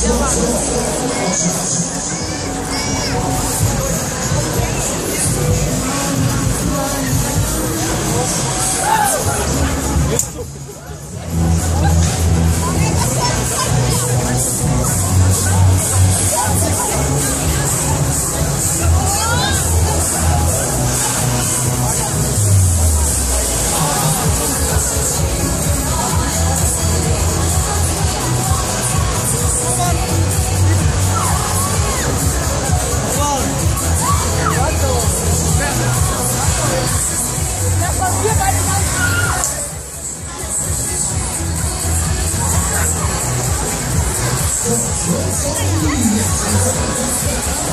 小炊烟袅 Thank you.